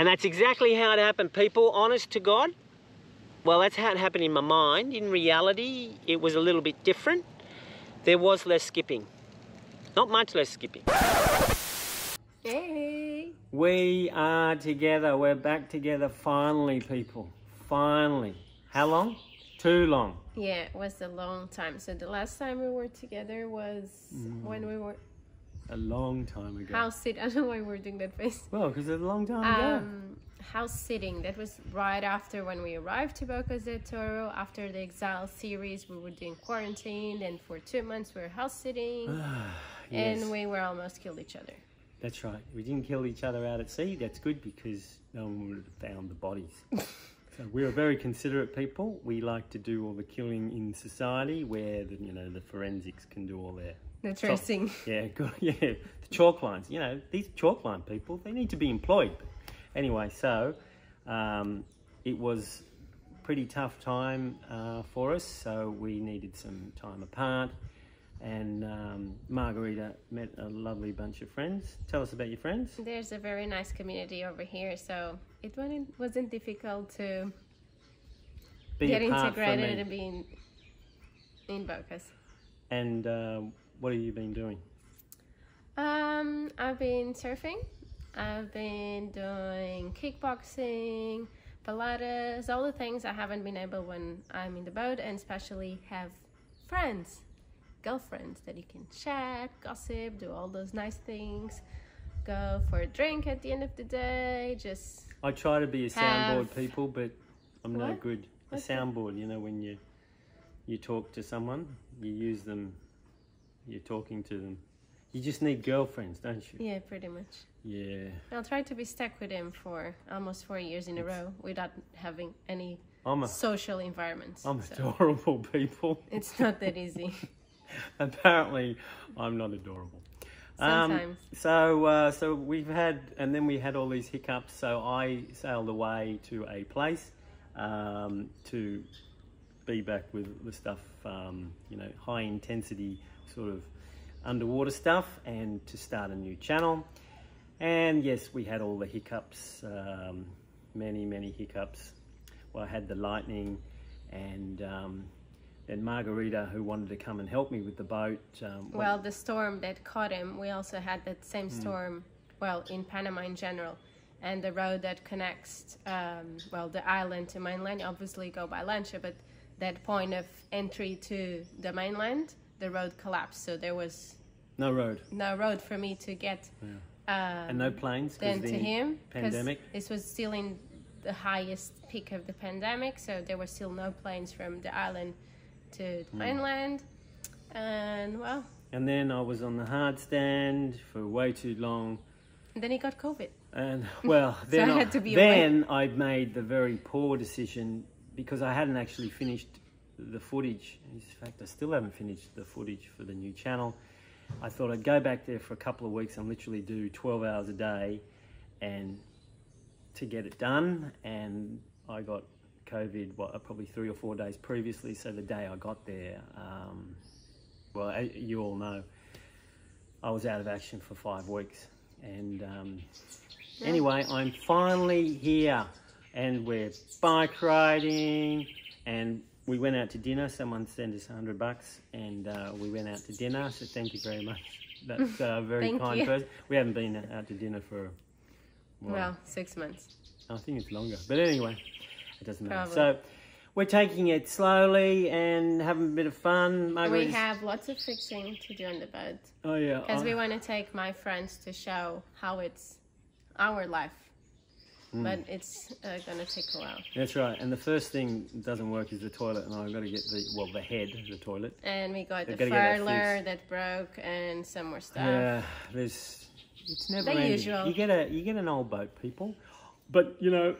And that's exactly how it happened, people, honest to God. Well, that's how it happened in my mind. In reality, it was a little bit different. There was less skipping. Not much less skipping. Hey. We are together. We're back together finally, people. Finally. How long? Too long. Yeah, it was a long time. So the last time we were together was mm. when we were A long time ago. house sitting. I don't know why we're doing that face. Well, because it's a long time ago. Um, house sitting. That was right after when we arrived to Bocas del Toro. After the Exile series, we were doing quarantine. And for two months, we were house sitting. Yes. And we were almost killed each other. That's right. We didn't kill each other out at sea. That's good because no one would have found the bodies. so we are very considerate people. We like to do all the killing in society where the, you know the forensics can do all their The tracing. yeah good yeah the chalk lines. You know these chalk line people they need to be employed. Anyway, so um, it was pretty tough time uh, for us. So we needed some time apart. And um, Margarida met a lovely bunch of friends. Tell us about your friends. There's a very nice community over here, so it wasn't, wasn't difficult to Be get integrated and be in, in Bocas. And uh, what have you been doing? Um, I've been surfing. I've been doing kickboxing, Pilates, all the things I haven't been able when I'm in the boat, and especially have friends, girlfriends that you can chat, gossip, do all those nice things, go for a drink at the end of the day, just I try to be a Have- soundboard people, but I'm no good. A that? soundboard, you know, when you you talk to someone, you use them. You're talking to them. You just need girlfriends, don't you? yeah, pretty much. Yeah. I'll try to be stuck with him for almost four years in a row without having any a social environments. I'm so adorable people. it's not that easy. Apparently, I'm not adorable. Um, Sometimes. so, uh, so we've had, and then we had all these hiccups. So I sailed away to a place um, to be back with the stuff, um, you know, high intensity sort of underwater stuff, and to start a new channel. And yes, we had all the hiccups, um, many, many hiccups. Well, I had the lightning, and um, then Margarida, who wanted to come and help me with the boat. Um, Well, the storm that caught him, we also had that same Hmm. storm, well, in Panama in general. And the road that connects, um, well, the island to mainland, obviously go by Lancha, but that point of entry to the mainland, the road collapsed. So there was no road no road for me to get um, and no planes because then to the him. 'cause pandemic. This was still in the highest peak of the pandemic, so there were still no planes from the island to hmm. the mainland. And well, And then I was on the hard stand for way too long. and then he got COVID. And well, then I had to be then I made the very poor decision because I hadn't actually finished the footage. In fact, I still haven't finished the footage for the new channel. I thought I'd go back there for a couple of weeks and literally do 12 hours a day and to get it done. And I got COVID, what, probably three or four days previously. So the day I got there, um, well, you all know, I was out of action for five weeks. And um, anyway, I'm finally here and we're bike riding and we went out to dinner. Someone sent us a hundred bucks and uh, we went out to dinner. So thank you very much. That's a very kind you. person. We haven't been out to dinner for, well, Well, six months. I think it's longer. But anyway, it doesn't matter. Probably. So we're taking it slowly and having a bit of fun. We have lots of fixing to do on the boat Oh yeah. because I- we want to take my friends to show how it's our life. Hmm. But it's uh, gonna take a while. That's right. And the first thing that doesn't work is the toilet, and I've got to get the well, the head, the toilet. And we got the They've gotta get that furler that broke and some more stuff. Yeah, there's it's never The ending. usual. You get a you get an old boat, people. But you know,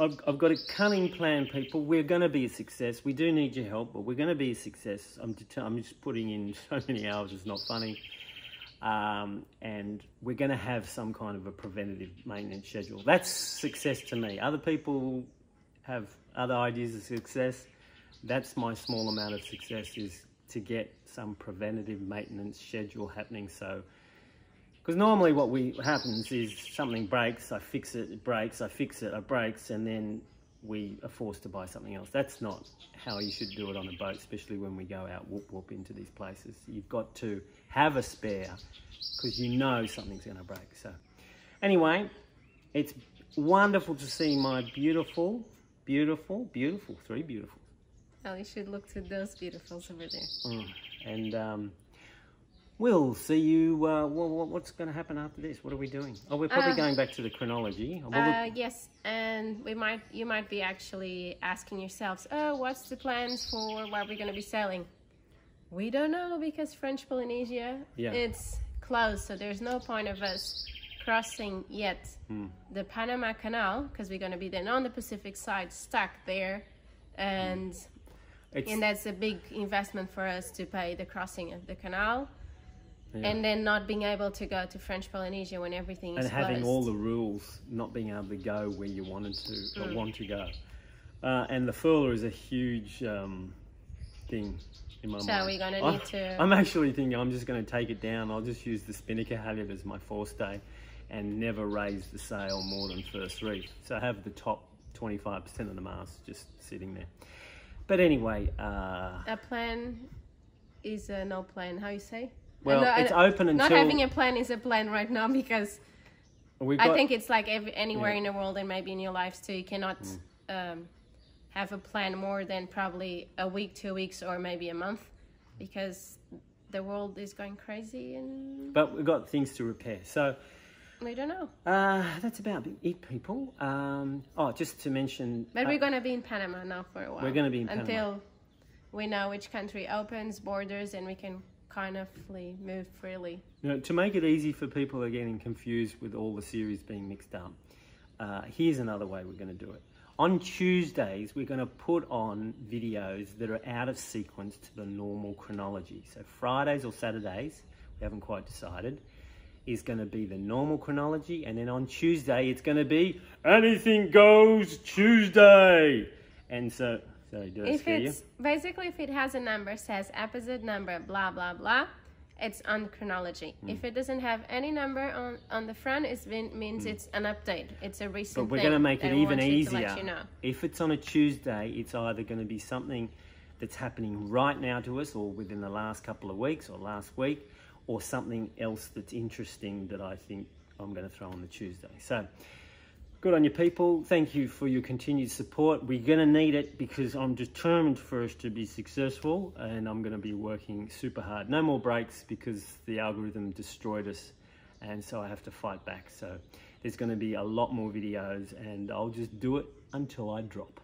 I've I've got a cunning plan, people. We're going to be a success. We do need your help, but we're going to be a success. I'm I'm just putting in so many hours. It's not funny. Um, and we're going to have some kind of a preventative maintenance schedule. That's success to me. Other people have other ideas of success. That's my small amount of success is to get some preventative maintenance schedule happening. So Because normally what we happens is something breaks, I fix it, it breaks, I fix it, it breaks, and then we are forced to buy something else. That's not how you should do it on a boat, especially when we go out whoop whoop into these places. You've got to have a spare because you know something's going to break. So, anyway, it's wonderful to see my beautiful, beautiful, beautiful, three beautiful. Oh, you should look to those beautifuls over there. Mm. And um, we'll see you. Uh, what, what's going to happen after this? What are we doing? Oh, we're probably Uh, going back to the chronology. We'll Uh, yes, and we might you might be actually asking yourselves, oh, what's the plans for what we're going to be selling? We don't know because French Polynesia Yeah. it's closed, so there's no point of us crossing yet Hmm. the Panama Canal because we're going to be then on the Pacific side, stuck there, and it's, and that's a big investment for us to pay the crossing of the canal. Yeah. And then not being able to go to French Polynesia when everything is and having closed. all the rules, not being able to go where you wanted to or Mm. want to go. Uh, and the furler is a huge um, thing in my So mind. we're gonna I'm- need to- I'm actually thinking I'm just going to take it down. I'll just use the spinnaker halyard as my forestay and never raise the sail more than first reef. So I have the top 25% of the mast just sitting there. But anyway, uh, a plan is a no plan. How you say? Well, Uh, no, it's I- open until Not having a plan is a plan right now because we've I think it's like every, anywhere Yeah. in the world and maybe in your lives too. You cannot um, have a plan more than probably a week, two weeks, or maybe a month because the world is going crazy and but we've got things to repair. So we don't know. Uh, that's about it, people. Um, oh, just to mention, But uh, we're gonna be in Panama now for a while. We're gonna be in Panama. until we know which country opens borders and we can kind of move freely. to make it easy for people who are getting confused with all the series being mixed up, uh, here's another way we're going to do it. On Tuesdays, we're going to put on videos that are out of sequence to the normal chronology. So Fridays or Saturdays, we haven't quite decided, is going to be the normal chronology, and then on Tuesday it's going to be anything goes Tuesday. And so, sorry, did if scare you? it's basically if it has a number says episode number blah blah blah it's on chronology Hmm. if it doesn't have any number on on the front it means it's an update it's a recent. But we're going to make it even want you to easier. you know. If it's on a Tuesday, it's either going to be something that's happening right now to us, or within the last couple of weeks, or last week, or something else that's interesting that I think I'm going to throw on the Tuesday. So, good on you, people. Thank you for your continued support. We're going to need it because I'm determined for us to be successful, and I'm going to be working super hard. No more breaks because the algorithm destroyed us and so I have to fight back. So there's going to be a lot more videos, and I'll just do it until I drop.